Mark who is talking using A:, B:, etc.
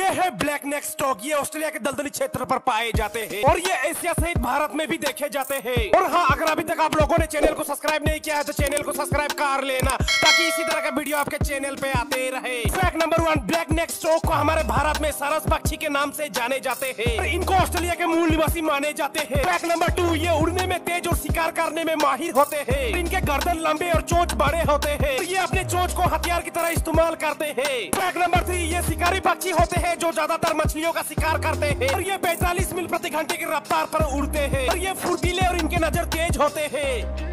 A: ये है black neck stork. ये ऑस्ट्रेलिया के दलदली क्षेत्र पर पाए जाते हैं। और ये एशिया सहित भारत में भी देखे जाते हैं। और हाँ अगर अभी तक आप लोगों ने चैनल को सब्सक्राइब नहीं किया है तो चैनल को सब्सक्राइब कर लेना, ताकि इसी तरह का वीडियो आपके चैनल पे आते रहे। Fact number one black neck stork को हमारे भारत में सरस पक्षी के नाम से जाने जाते हैं। इनको ऑस्ट्रेलिया के मूल निवासी माने जाते हैं। फैक्ट नंबर टू ये उड़ने में तेज और शिकार करने में माहिर होते हैं। इनके गर्दन लंबे और चोच बड़े होते हैं। ये अपने को हथियार की तरह इस्तेमाल करते हैं। ट्रैक नंबर थ्री ये शिकारी पक्षी होते हैं जो ज़्यादातर मछलियों का शिकार करते हैं। और ये 45 मील प्रति घंटे की रफ्तार पर उड़ते हैं। और ये फुर्तीले और इनके नज़र तेज होते हैं।